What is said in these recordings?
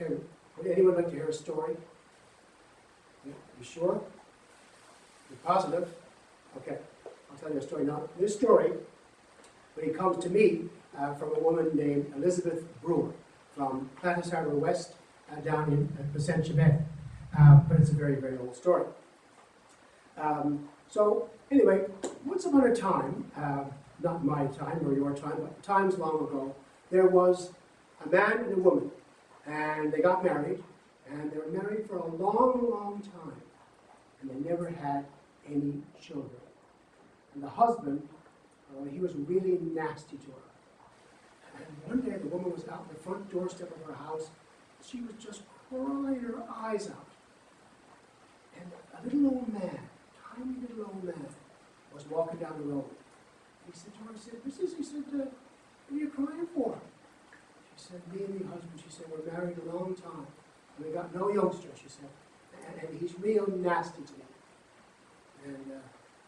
Okay, would anyone like to hear a story? Yeah, You sure? You're positive? Okay, I'll tell you a story now. This story, when it comes to me, uh, from a woman named Elizabeth Brewer from Plattis Harbor West, uh, down in uh, Placentia Bay. Uh, but it's a very, very old story. Um, so, anyway, once upon a time, uh, not my time or your time, but times long ago, there was a man and a woman, and they got married, and they were married for a long, long time, and they never had any children. And the husband, uh, he was really nasty to her. And one day the woman was out on the front doorstep of her house, she was just crying her eyes out. And a little old man, tiny little old man, was walking down the road. He said to her, he said, Mrs. He said, uh, what are you crying for? Said, me and my husband, she said, we're married a long time. And we got no youngster, she said. And, and he's real nasty to me. And uh,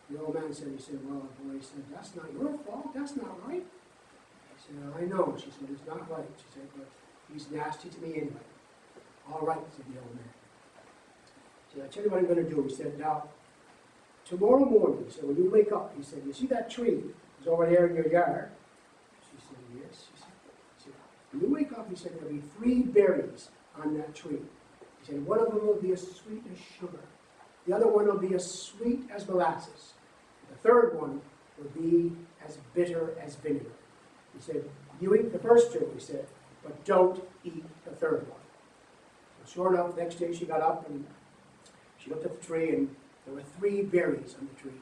the old man said, he said, well, boy, he said, that's not your fault, that's not right. He said, I know, she said, it's not right. She said, but he's nasty to me anyway. All right, said the old man. He said, I tell you what I'm going to do. He said, now, tomorrow morning, he said, when you wake up, he said, you see that tree that's over there in your yard? She said, yes. She when you wake up, he said, there'll be three berries on that tree. He said, one of them will be as sweet as sugar. The other one will be as sweet as molasses. The third one will be as bitter as vinegar. He said, you eat the first two, he said, but don't eat the third one. So sure enough, the next day she got up and she looked at the tree and there were three berries on the tree.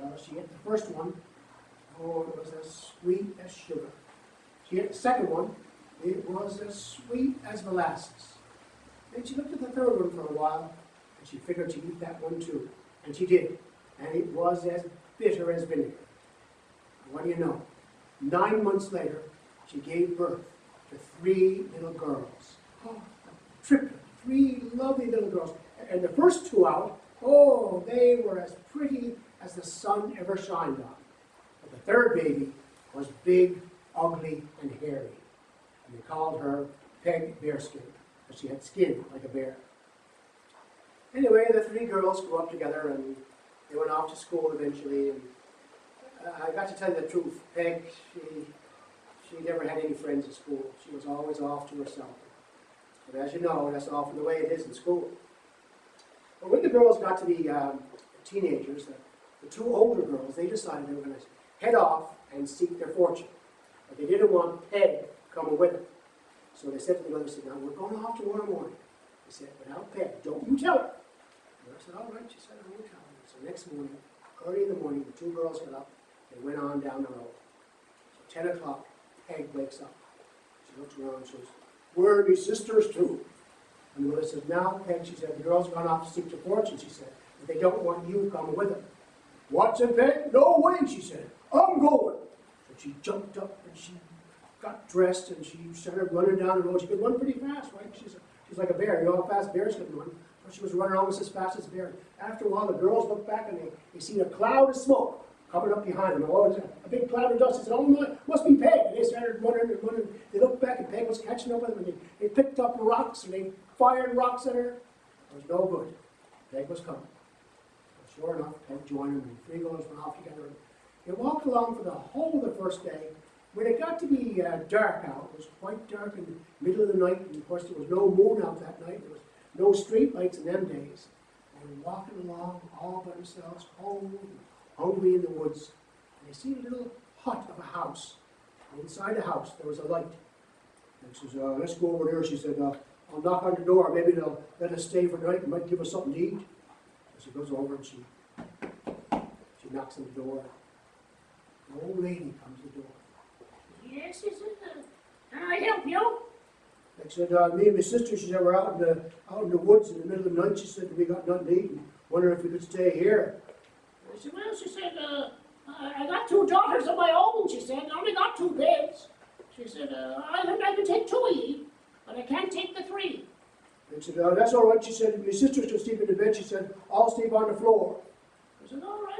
Well, she ate the first one. Oh, it was as sweet as sugar. The second one. It was as sweet as molasses. Then she looked at the third one for a while and she figured she'd eat that one too. And she did. And it was as bitter as vinegar. What do you know? Nine months later, she gave birth to three little girls. Oh, triplet, three lovely little girls. And the first two out, oh, they were as pretty as the sun ever shined on. But the third baby was big, ugly, and hairy. And they called her Peg Bearskin, because she had skin like a bear. Anyway, the three girls grew up together and they went off to school eventually. And I got to tell you the truth, Peg, she, she never had any friends at school. She was always off to herself. But as you know, that's often the way it is in school. But when the girls got to be um, teenagers, the, the two older girls, they decided they were going to head off and seek their fortune. But they didn't want Peg coming with them. So they said to the mother, said, now we're going off tomorrow morning. They said, without Peg, don't you tell her. And I said, all right. She said, I won't tell her. So next morning, early in the morning, the two girls got up. They went on down the road. So 10 o'clock, Peg wakes up. She looks around and says, where are my sisters too? And the mother says, now, Peg, she said, the girls gone off to seek their fortune, she said, but they don't want you coming with them. What's said Peg? No way, she said. I'm going. She jumped up and she got dressed and she started running down the road. She could run pretty fast, right? She's, she's like a bear. You know how fast bears can run. But she was running almost as fast as a bear. After a while, the girls looked back and they, they seen a cloud of smoke coming up behind them. Oh, a, big cloud of dust. They said, oh, it must be Peg. And they started running and running. They looked back and Peg was catching up with them. And they, they picked up rocks and they fired rocks at her. It was no good. Peg was coming. Sure enough, Peg joined them and the three girls went off together. They walked along for the whole of the first day. When it got to be uh, dark out, it was quite dark in the middle of the night, and of course there was no moon out that night. There was no street lights in them days. They were walking along all by themselves, cold and hungry in the woods. And they see a little hut of a house. And inside the house there was a light. And she says, uh, let's go over there. She said, uh, I'll knock on the door. Maybe they'll let us stay for the night. They might give us something to eat. And she goes over and she, she knocks on the door. The old lady comes to the door. Yes, is it? Uh, can I help you? They said, uh, me and my sister, she said, we're out in the, out in the woods in the middle of the night. She said, we got nothing to eat and wondering if we could stay here. I said, well, she said, uh, I I got two daughters of my own, she said. I only got two beds. She said, uh, I think I can take two of ye, but I can't take the three. They said, uh, that's all right. She said, my sister's to sleep in the bed. She said, I'll sleep on the floor. I said, all right,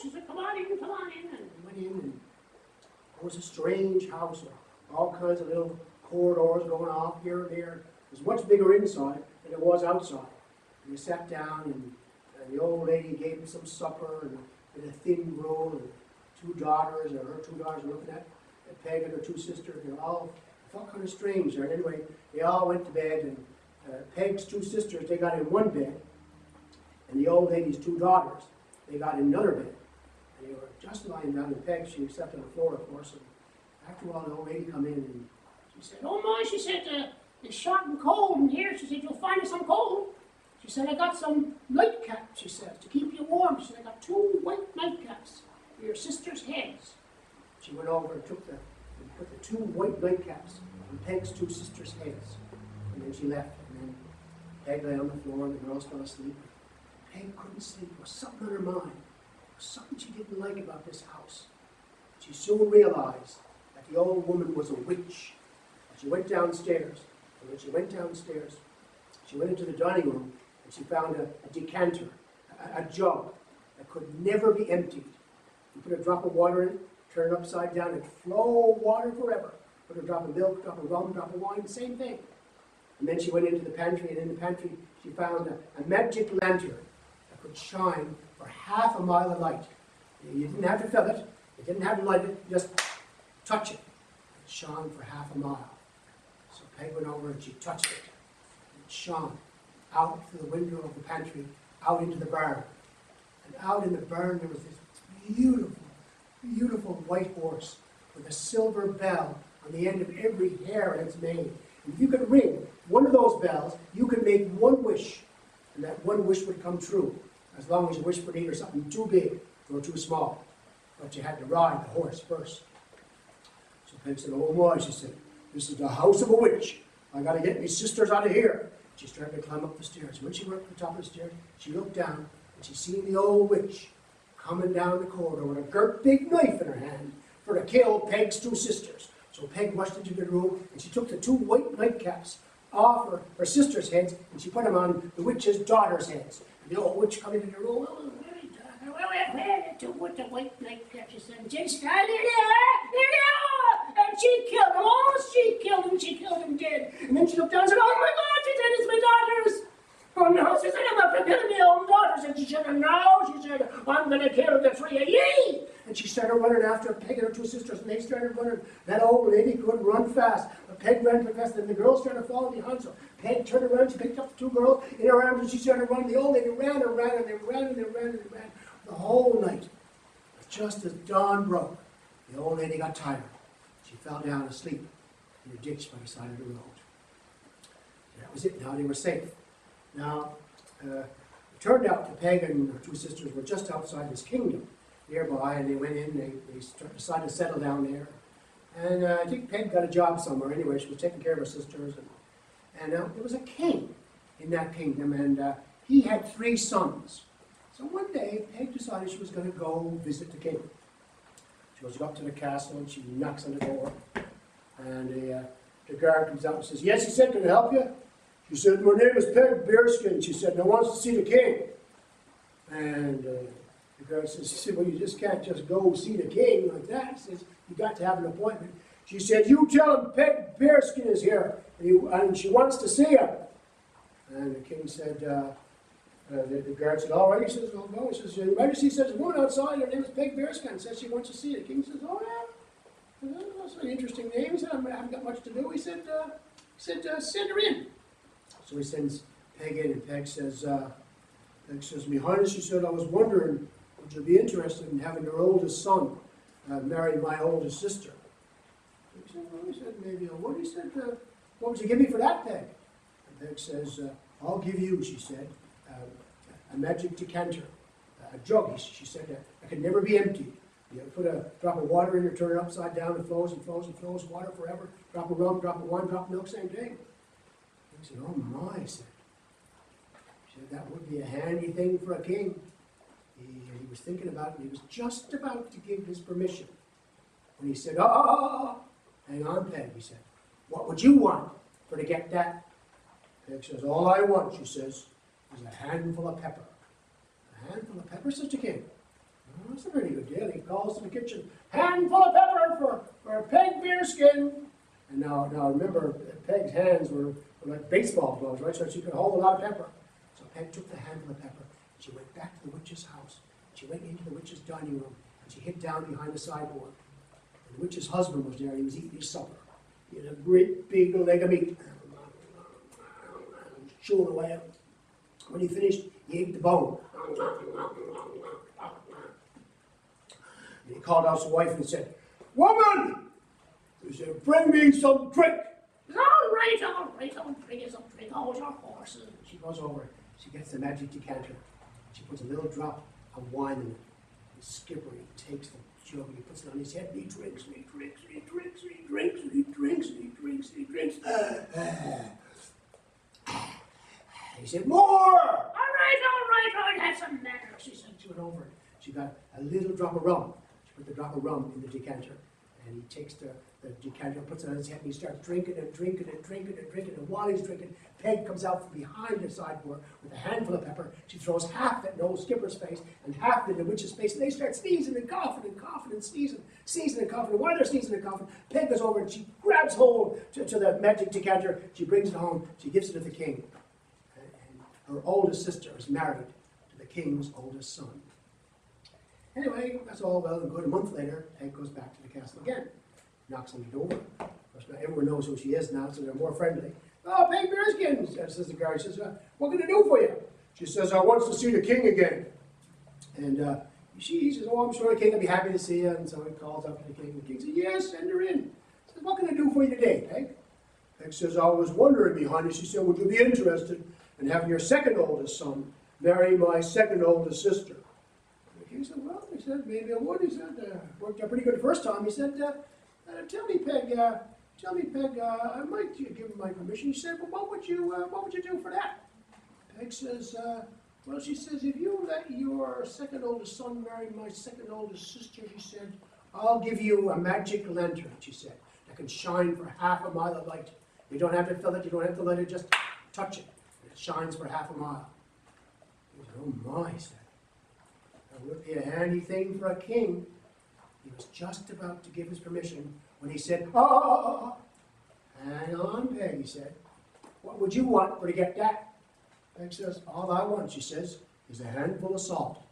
She said, come on in, come on in. And We went in and it was a strange house, a all kinds of little corridors going off here and there. It was much bigger inside than it was outside. And we sat down and, and the old lady gave me some supper and, and a thin roll and two daughters, or her two daughters were looking at, at Peg and her two sisters, and all, felt kind of strange there. And anyway, they all went to bed and uh, Peg's two sisters, they got in one bed, and the old lady's two daughters, they got in another bed. And they were just lying down in Peg, she was slept on the floor, of course, and after a while, the old lady come in and She said, oh my, she said, uh, it's sharp and cold in here. She said, you'll find us some cold. She said, I got some nightcaps, she said, to keep you warm. She said, I got two white nightcaps for your sister's heads. she went over and took the, and put the two white nightcaps on Peg's two sisters' heads. And then she left, and then Peg lay on the floor, and the girls fell asleep. Peg couldn't sleep, there was something on her mind. Something she didn't like about this house. She soon realized that the old woman was a witch. And she went downstairs, and when she went downstairs, she went into the dining room, and she found a, a decanter, a, a jug that could never be emptied. You put a drop of water in it, turn it upside down, and flow water forever. Put a drop of milk, drop of rum, drop of wine, the same thing. And then she went into the pantry, and in the pantry she found a, a magic lantern that could shine for half a mile of light. You didn't have to fill it, you didn't have to light it, just touch it. It shone for half a mile. So Peg went over and she touched it. It shone out through the window of the pantry, out into the barn. And out in the barn there was this beautiful, beautiful white horse with a silver bell on the end of every hair in its mane. If you could ring one of those bells, you could make one wish, and that one wish would come true, as long as you wish for either something too big or too small. But you had to ride the horse first. So Peg said, Oh my, she said, this is the house of a witch. I gotta get my sisters out of here. She started to climb up the stairs. When she went up the top of the stairs, she looked down and she seen the old witch coming down the corridor with a great big knife in her hand for to kill Peg's two sisters. So Peg rushed into the room and she took the two white nightcaps off her, her sisters' heads and she put them on the witch's daughters' heads. And the old witch come into the room. Oh, very dark. Well, well, well, to what the white. And she killed. Oh, she killed them. She killed them dead. And then she looked down and said, oh my God, she said, it's my daughters. Oh no, she said, I'm after killing my own daughters. And she said, no, she said, I'm going to kill the three of ye. Started running after Peg and her two sisters, and they started running. That old lady couldn't run fast. But Peg ran too fast, and the girls started following behind. So Peg turned around, she picked up the two girls in her arms, and she started running. The old lady ran and ran, and they ran and they ran and they ran the whole night. But just as dawn broke, the old lady got tired. She fell down asleep in a ditch by the side of the road. That was it. Now they were safe. Now, uh, it turned out that Peg and her two sisters were just outside this kingdom nearby, and they went in, they, they decided to settle down there. And uh, I think Peg got a job somewhere anyway, she was taking care of her sisters. And, and uh, there was a king in that kingdom, and uh, he had three sons. So one day, Peg decided she was going to go visit the king. She goes up to the castle and she knocks on the door. And the, uh, the guard comes out and says, Yes, he said, can I help you? She said, My name is Peg Bearskin. She said, I wants to see the king. And uh, the guard says, he said, Well, you just can't just go see the king like that. He says, You got to have an appointment. She said, You tell him Peg Bearskin is here, and, he, and she wants to see him. And the king said, uh, uh, the, the guard said, All right. He says, Well, no. He says, Your Majesty says, a woman outside, her name is Peg Bearskin, says she wants to see you. The king says, Oh, yeah. Well, That's an interesting name. He said, I haven't got much to do. He said, uh, he said uh, Send her in. So he sends Peg in, and Peg says, uh, Peg says, "My Highness," she said, "I was wondering, would you be interested in having your oldest son uh, marry my oldest sister?" He said, "Well," he said, "maybe I would." He said, uh, "What would you give me for that, Peg?" And Peg says, uh, "I'll give you," she said, uh, "a magic decanter, a jug." She said, "that could never be emptied." You put a drop of water in it, turn it upside down, it flows and flows and flows, water forever. Drop of rum, drop of wine, drop of milk, same thing. He said, Oh my, he said. He said, That would be a handy thing for a king. He, he was thinking about it, and he was just about to give his permission. When he said, Oh, oh, hang on, Peg, he said. What would you want for to get that? Peg says, All I want, she says, is a handful of pepper. A handful of pepper, the king. Oh, that's a pretty good deal. He calls to the kitchen, handful of pepper for, for Peg Bearskin. And now, now remember, Peg's hands were, were like baseball gloves, right? So she could hold a lot of pepper. So Peg took the handful of pepper, and she went back to the witch's house. She went into the witch's dining room, and she hid down behind the sideboard. And the witch's husband was there, and he was eating his supper. He had a great big leg of meat. Chewing away. When he finished, he ate the bone. And he called out his wife and said, Woman! He said, Bring me some drink. All right, all right, I'll bring you some drink. Hold your horses. She goes over, she gets the magic decanter. She puts a little drop of wine in it. The skipper, he takes the jug and he puts it on his head and he drinks and he drinks and he drinks and he drinks and he drinks and he drinks and he drinks. Uh, uh, uh. He said, More! All right, all right, I'll have some manners, she said. She went over, she got a little drop of rum. She put the drop of rum in the decanter. And he takes the, the decanter, puts it on his head, and he starts drinking and drinking and drinking and drinking. And while he's drinking, Peg comes out from behind the sideboard with a handful of pepper. She throws half in old Skipper's face and half it in the witch's face. And they start sneezing and coughing and coughing and sneezing, sneezing and coughing. And while they're sneezing and coughing, Peg goes over and she grabs hold to, to the magic decanter. She brings it home. She gives it to the king. And her oldest sister is married to the king's oldest son. Anyway, that's all well and good. A month later, Peg goes back to the castle again. Knocks on the door. Of course, now everyone knows who she is now, so they're more friendly. Oh, Peg Bearskin, says the guard. She says, uh, what can I do for you? She says, I want to see the king again. And uh, she he says, oh, I'm sure the king will be happy to see you. And so he calls up to the king. The king says, yes, send her in. Says, what can I do for you today, Peg? Peg says, I was wondering behind it. She said, would you be interested in having your second oldest son marry my second oldest sister? The king said, well, said, maybe I would. He said, uh, worked out pretty good the first time. He said, uh, uh, tell me, Peg, uh, tell me, Peg, uh, I might give him my permission. He said, well, what would you, uh, what would you do for that? Peg says, uh, well, she says, if you let your second oldest son marry my second oldest sister, she said, I'll give you a magic lantern, she said, that can shine for half a mile of light. You don't have to fill it, you don't have to let it just touch it. It shines for half a mile. He said, oh my, he said. Would be a handy thing for a king. He was just about to give his permission when he said, oh, oh, oh, hang on, Peg, he said. What would you want for to get that? Peg says, all I want, she says, is a handful of salt.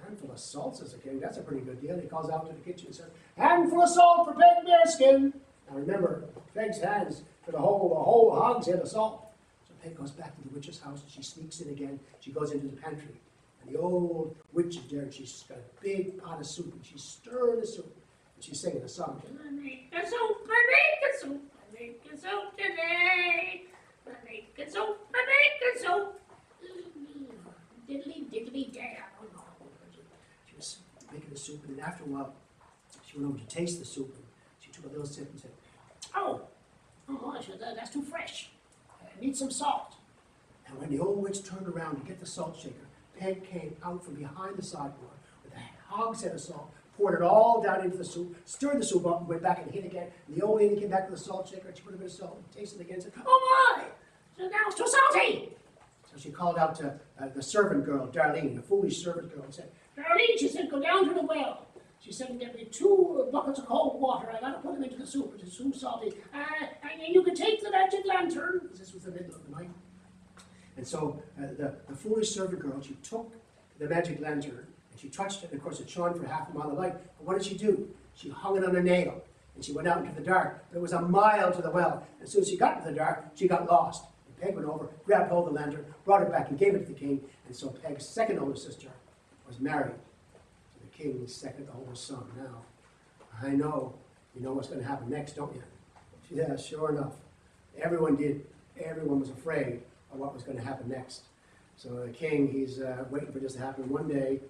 A Handful of salt, says the king. That's a pretty good deal. He calls out to the kitchen and says, handful of salt for Peg Bearskin. Now remember, Peg's hands for the whole, a whole hogshead of salt. So Peg goes back to the witch's house and she sneaks in again. She goes into the pantry. The old witch there and she's got a big pot of soup and she's stirring the soup. And she's singing a song. I make a soup, I make a soup, I make a soup today. I make a soup, I make a soup. Diddly diddly day. She was making the soup, and then after a while, she went over to taste the soup, and she took a little sip and said, Oh, oh, oh I uh, that's too fresh. I need some salt. and when the old witch turned around to get the salt shaker, Peg came out from behind the sideboard with a hogshead of salt, poured it all down into the soup, stirred the soup up, and went back and hid again. And the old lady came back with the salt shaker, and she put a bit of salt and tasted it again and said, Oh my! So now it's too salty. So she called out to uh, the servant girl, Darlene, the foolish servant girl, and said, Darlene, she said, go down to the well. She said, get me two buckets of cold water. I gotta put them into the soup. It's too salty. Uh, and you can take the magic lantern. This was the middle of the night. And so uh, the, the foolish servant girl, she took the magic lantern and she touched it, and of course it shone for half a mile of light. But what did she do? She hung it on a nail and she went out into the dark. But it was a mile to the well. And as soon as she got into the dark, she got lost. And Peg went over, grabbed hold of the lantern, brought it back, and gave it to the king. And so Peg's second oldest sister was married to the king's second oldest son. Now, I know you know what's going to happen next, don't you? Yeah, sure enough. Everyone did. Everyone was afraid what was going to happen next. So the king, he's uh, waiting for this to happen. One day,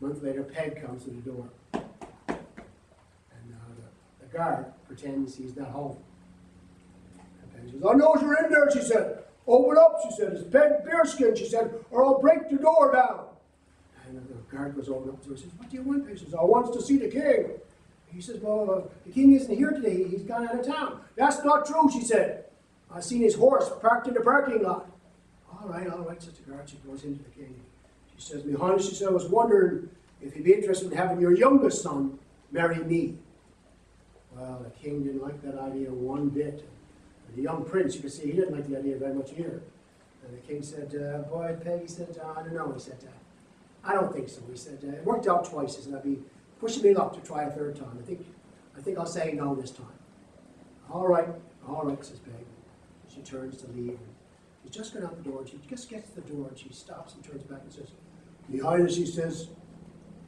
a month later, Peg comes to the door. And uh, the, the guard pretends he's not home. And Peg says, I know you're in there, she said. Open up, she said. It's Peg Bearskin, she said, or I'll break the door down. And the guard goes over up to her and says, What do you want? Peg says, I want to see the king. He says, Well, uh, the king isn't here today. He's gone out of town. That's not true, she said. I've seen his horse parked in the parking lot. All right, all right, says the. She goes into the king. She says, honey, she said, I was wondering if you'd be interested in having your youngest son marry me. Well, the king didn't like that idea one bit. And the young prince, you can see, he didn't like the idea very much either. And the king said, uh, boy, Peggy he said, I don't know. He said, uh, I don't think so. He said, uh, it worked out twice. He said, I'd be pushing me luck to try a third time. I think, I think I'll say no this time. All right, all right, says Peggy. She turns to leave. She's just going out the door. And she just gets to the door and she stops and turns back and says, Your Highness, he says,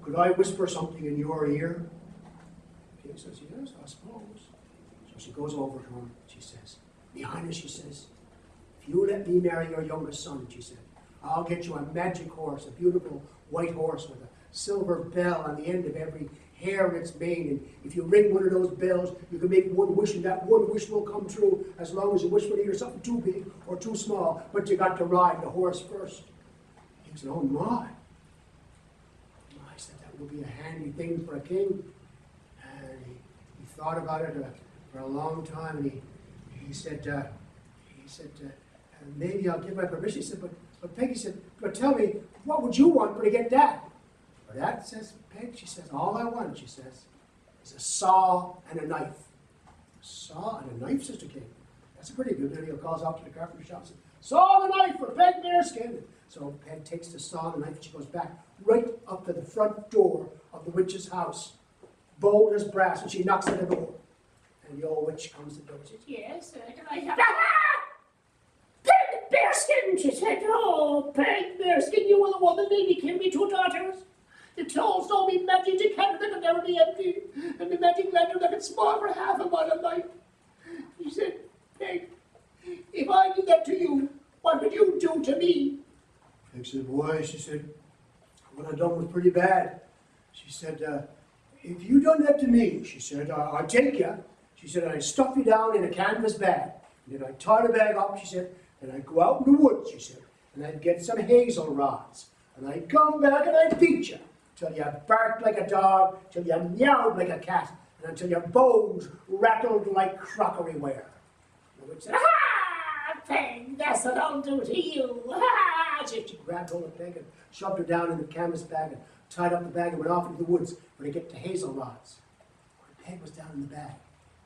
could I whisper something in your ear? King says, Yes, I suppose. So she goes over to him. She says, Your Highness, she says, if you let me marry your youngest son, she said, I'll get you a magic horse, a beautiful white horse with a silver bell on the end of every hair in its mane. And if you ring one of those bells, you can make one wish, and that one wish will come true as long as you wish for either something too big or too small. But you got to ride the horse first. He said, Oh my. I said, That would be a handy thing for a king. And he, he thought about it uh, for a long time, and he, he said, uh, he said, uh, maybe I'll give my permission. He said, but, but Peggy said, but tell me, what would you want to get that? For that, says Peg, she says, all I want, she says, is a saw and a knife. A saw and a knife, Sister King. That's pretty good deal. He calls out to the carpenter shop and says, saw and knife for Peg Bearskin. So Peg takes the saw and the knife and she goes back right up to the front door of the witch's house, bold as brass, and she knocks at the door. And the old witch comes to the door and says, Yes, sir. Can I have Peg Bearskin, she said. Oh, Peg Bearskin, you were the one that made me kill me two daughters. The trolls told me magic decanter that could never be empty, and the magic lantern that could small for half a mile of light. She said, Peg, if I did that to you, what would you do to me? Peg said, boy, she said, what I done was pretty bad. She said, uh, if you done that to me, she said, uh, I'd take you. She said, I'd stuff you down in a canvas bag. And then I'd tie the bag up, she said, and I'd go out in the woods, she said, and I'd get some hazel rods. And I'd come back and I'd beat you till you barked like a dog, till you meowed like a cat, and until your bones rattled like crockery ware. The witch said, Ah, Peg, that's what I'll do to you. She she grabbed hold of Peg and shoved her down in the canvas bag and tied up the bag and went off into the woods where to get to hazel rods. When Peg was down in the bag,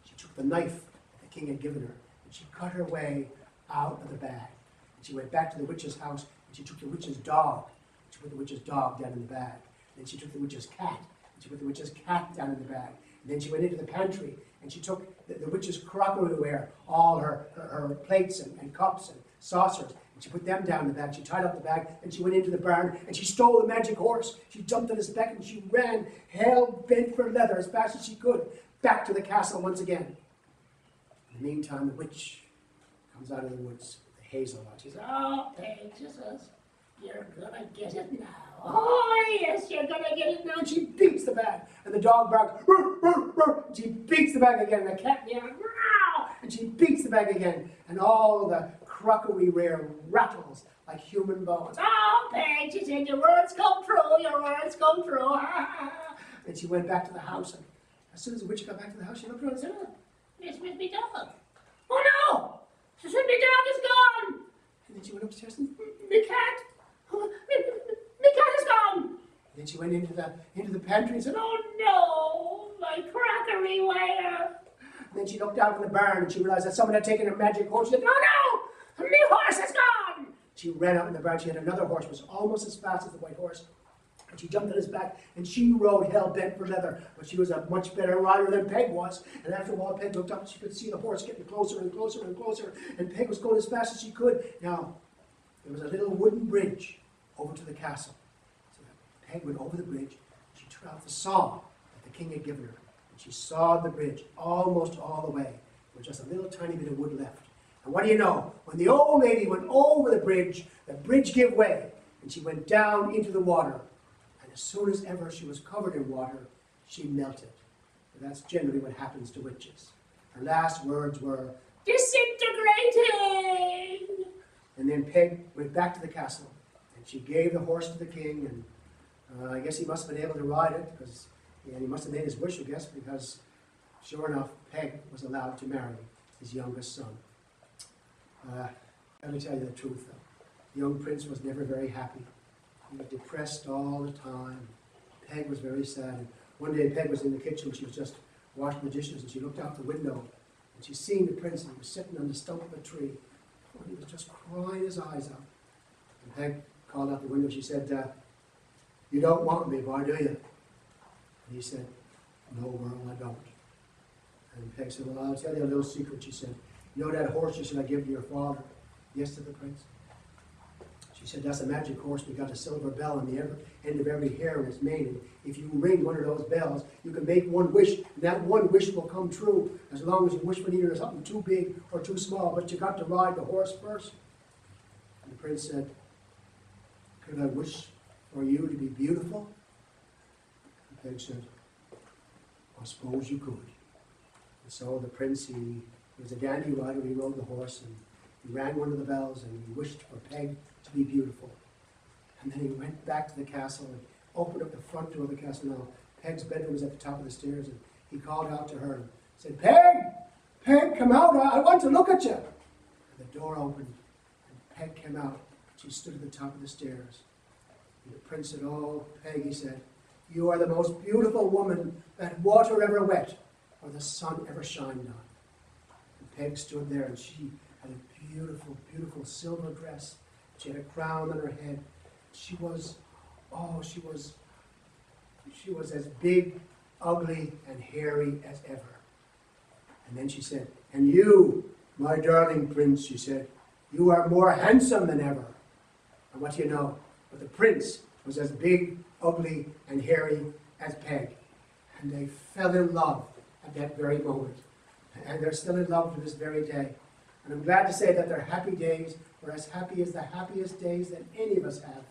she took the knife the king had given her and she cut her way out of the bag. And she went back to the witch's house and she took the witch's dog. She put the witch's dog down in the bag. Then she took the witch's cat and she put the witch's cat down in the bag. And then she went into the pantry and she took the, the witch's crockeryware, all her, her, her plates and, and cups and saucers, and she put them down in the bag. She tied up the bag and she went into the barn and she stole the magic horse. She jumped on his back and she ran, hell bent for leather, as fast as she could, back to the castle once again. In the meantime, the witch comes out of the woods with the hazel rod. She says, Oh, says, you're gonna get it now. Oh, yes, you're gonna get it now. and she beats the bag, and the dog barks, and she beats the bag again, and the cat meows, and she beats the bag again, and all the crockeryware rattles like human bones. Oh, Peg, she said, your words come true, your words come true. And she went back to the house, and as soon as the witch got back to the house, she looked around and said, "Oh." It's with me dog. Oh, no! She said, dog is gone. and then she went upstairs, and, My cat. My cat is gone. Then she went into the into the pantry and said, "Oh." No, my crockery wire. And then she looked out in the barn, and she realized that someone had taken her magic horse. She said, "No!" Oh, no, my horse is gone. She ran out in the barn. She had another horse, was almost as fast as the white horse. And she jumped on his back, and she rode hell bent for leather. But she was a much better rider than Peg was. And after a while, Peg looked up, and she could see the horse getting closer and closer and closer. And Peg was going as fast as she could. Now, there was a little wooden bridge over to the castle. Went over the bridge. She took out the saw that the king had given her, and she sawed the bridge almost all the way, with just a little tiny bit of wood left. And what do you know? When the old lady went over the bridge, the bridge gave way, and she went down into the water. And as soon as ever she was covered in water, she melted. And that's generally what happens to witches. Her last words were, Disintegrating. and then Peg went back to the castle, and she gave the horse to the king, and uh, I guess he must have been able to ride it, because he must have made his wish, I guess, because sure enough, Peg was allowed to marry his youngest son. Uh, let me tell you the truth, though. The young prince was never very happy. He was depressed all the time. Peg was very sad. And one day, Peg was in the kitchen. She was just washing the dishes, and she looked out the window, and she seen the prince, and he was sitting on the stump of a tree, and he was just crying his eyes out. And Peg called out the window, she said, uh, You don't want me, boy, do you? And he said, No, Merle, I don't. And Peg said, Well, I'll tell you a little secret, she said. You know that horse you said I gave to your father? Yes, to the prince. She said, That's a magic horse. We got a silver bell on the end of every hair in its mane. And if you ring one of those bells, you can make one wish, and that one wish will come true as long as you wish for neither something too big or too small. But you got to ride the horse first. And the prince said, Could I wish for you to be beautiful? And Peg said, I suppose you could. And so the prince, he, was a dandy rider, he rode the horse, and he rang one of the bells, and he wished for Peg to be beautiful. And then he went back to the castle and opened up the front door of the castle. Now, Peg's bedroom was at the top of the stairs, and he called out to her and said, Peg, Peg, come out, I want to look at you. And the door opened, and Peg came out. She stood at the top of the stairs. And the prince said, Oh, Peggy said, you are the most beautiful woman that water ever wet or the sun ever shined on. And Peg stood there, and she had a beautiful, beautiful silver dress. She had a crown on her head. She was, oh, she was, she was as big, ugly, and hairy as ever. And then she said, And you, my darling prince, she said, you are more handsome than ever. And what do you know? But the prince was as big, ugly, and hairy as Peg. And they fell in love at that very moment. And they're still in love to this very day. And I'm glad to say that their happy days were as happy as the happiest days that any of us have.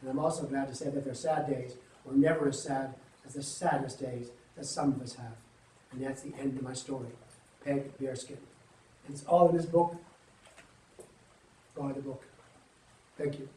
And I'm also glad to say that their sad days were never as sad as the saddest days that some of us have. And that's the end of my story, Peg Bearskin. And it's all in this book. Buy the book. Thank you.